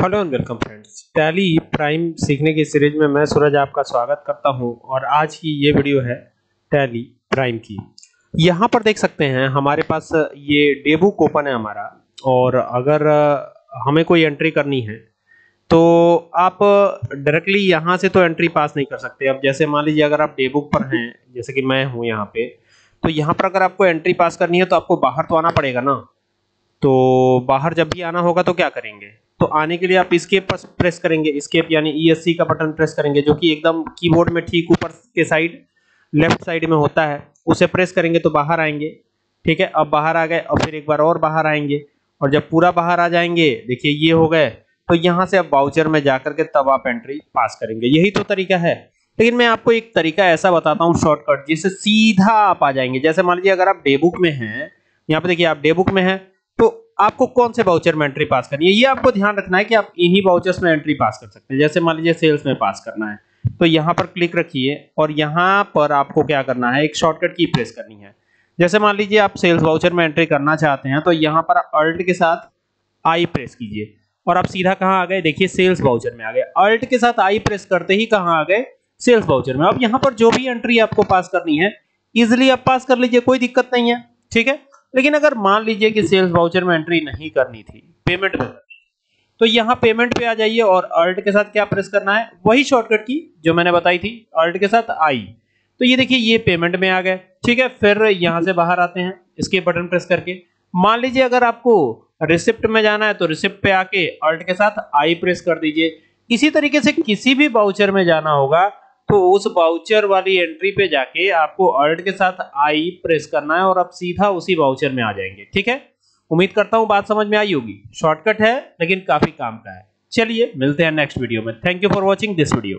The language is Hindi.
Hello and welcome friends. Tally Prime सीखने की सीरीज़ में मैं सूरज आपका स्वागत करता हूँ और आज की ये वीडियो है टैली प्राइम की। यहाँ पर देख सकते हैं, हमारे पास ये डेबुक ओपन है हमारा और अगर हमें कोई एंट्री करनी है तो आप डायरेक्टली यहाँ से तो एंट्री पास नहीं कर सकते। अब जैसे मान लीजिए अगर आप डेबुक पर हैं, जैसे कि मैं हूँ यहाँ पे तो यहाँ पर अगर आपको एंट्री पास करनी है तो आपको बाहर तो आना पड़ेगा ना। तो बाहर जब भी आना होगा तो क्या करेंगे? तो आने के लिए आप इसकेप पर प्रेस करेंगे। इसकेप यानी ईएससी का बटन प्रेस करेंगे, जो कि एकदम कीबोर्ड में ठीक ऊपर के साइड लेफ़्ट साइड में होता है। उसे प्रेस करेंगे तो बाहर आएँगे। ठीक है? अब बाहर आ गए और फिर एक बार और बाहर आएँगे। और जब पूरा बाहर आ जाएँगे, देखिए ये हो गए। तो यहाँ से अब बाउचर में जाकर के तब आप एंट्री पास करेंगे। यही तो तरीका है। लेकिन मैं आपको एक तरीका ऐसा बताता हूँ शॉर्टकट जिससे सीधा आप आ जाएँगे। जैसे मान लीजिए अगर आप डेबुक में हैं, यहाँ पे देखिए आप डेबुक में हैं आपको कौन से बाउचर में एंट्री पास करनी है? ये आपको ध्यान रखना है कि आप इन्हीं बाउचर्स में एंट्री पास कर सकते हैं। जैसे मान लीजिए सेल्स में पास करना है। तो यहाँ पर क्लिक रखिए और यहाँ पर आपको क्या करना है? एक शॉर्टकट की प्रेस करनी है। जैसे मान लीजिए आप सेल्स बाउचर में एंट्री करना चाहते हैं तो यहाँ पर अल्ट के साथ आई प्रेस कीजिए। और आप सीधा कहाँ आ गए? देखिए सेल्स बाउचर में आ गए। अल्ट के साथ आई प्रेस करते ही कहाँ आ गए? सेल्स बाउचर में। अब यहाँ पर जो भी एंट्री आपको पास करनी है इजिली आप पास कर लीजिए, कोई दिक्कत नहीं है। ठीक है? लेकिन अगर मान लीजिए कि सेल्स वाउचर में एंट्री नहीं करनी थी पेमेंट में तो यहाँ पेमेंट पे आ जाइए और अल्ट के साथ क्या प्रेस करना है? वही शॉर्टकट की जो मैंने बताई थी अल्ट के साथ आई तो ये देखिए, ये पेमेंट में आ गए। ठीक है, फिर यहाँ से बाहर आते हैं, इसके बटन प्रेस करके। मान लीजिए अगर आपको रिसिप्ट में जाना है तो रिसिप्ट पे आके अल्ट के साथ आई प्रेस कर दीजिए। इसी तरीके से किसी भी बाउचर में जाना होगा तो उस बाउचर वाली एंट्री पे जाके आपको अर्ड के साथ आई प्रेस करना है और आप सीधा उसी बाउचर में आ जाएँगे, ठीक है? उम्मीद करता हूँ बात समझ में आई होगी। शॉर्टकट है, लेकिन काफ़ी काम का है। चलिए, मिलते हैं नेक्स्ट वीडियो में। Thank you for watching this video